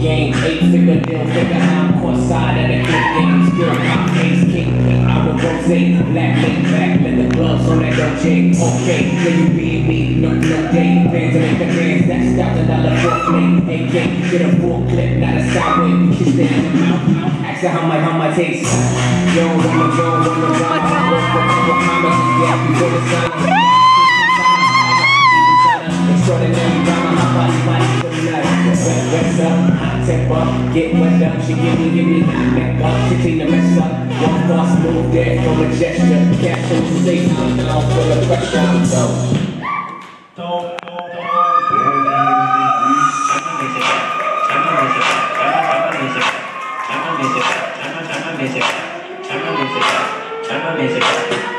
game. Eight figure deal, figure how I'm court side at the click game. Still my face, king, king, I would rose. Black link back, let the gloves on that Dolce. Okay, then you be me, no, no day. Fans to a dance, that's thousand dollar foreplay. AK, get a full clip, not a sideway. You kiss that in the mouth. Ask her how my, how my taste. Yo, wanna go, wanna run. Work for couple commas, yeah, before the sun. Extraordinary drama, get wet up. She give me, give me, back up. She clean the mess up. One boss move there from a gesture. Cash on safe, and I'll feel the pressure. So, Ralph, I'm a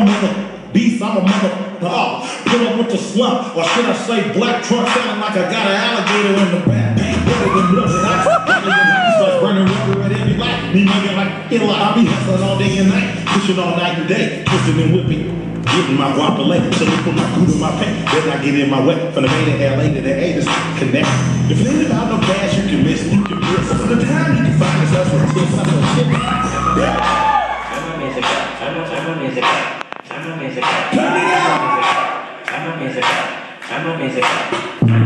mother beast, I'm a mother dog. Pull up with the slump, or should I say black truck sounding like I got an alligator in the back. Better than blood, I start every light. Me nigga like Hitler, I be hustling all day and night, pushing all night and day, twisting and whipping. Getting my guap away, so they put my food in my pants. Then I get in my way from the main to LA to the A connect. If it ain't about no cash, you can miss, you can miss. For the time, you can find with tips, I'm a shit. Yeah. en.